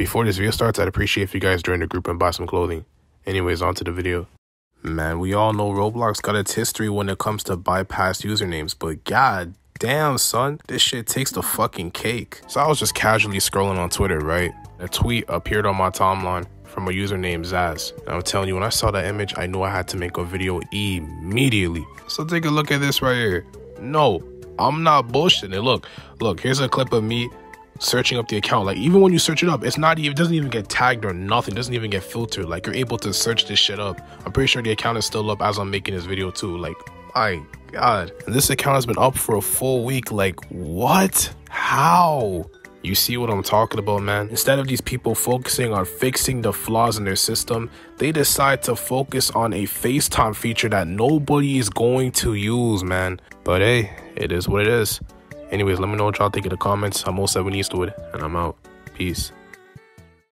Before this video starts, I'd appreciate if you guys join the group and buy some clothing. Anyways, on to the video. Man, we all know Roblox got its history when it comes to bypass usernames, but god damn, son, this shit takes the fucking cake. So I was just casually scrolling on Twitter, right? A tweet appeared on my timeline from a user named Zaz. And I'm telling you, when I saw that image, I knew I had to make a video immediately. So take a look at this right here. No, I'm not bullshitting. Look, look, here's a clip of me searching up the account. Like even when you search it up, it's not even it doesn't even get tagged or nothing. It doesn't even get filtered. Like you're able to search this shit up. I'm pretty sure the account is still up as I'm making this video too. Like my god. And this account has been up for a full week. Like what? How? You see what I'm talking about, man? Instead of these people focusing on fixing the flaws in their system, they decide to focus on a FaceTime feature that nobody is going to use, man. But hey, it is what it is. Anyways, let me know what y'all think in the comments. I'm 07 Eastwood, and I'm out. Peace.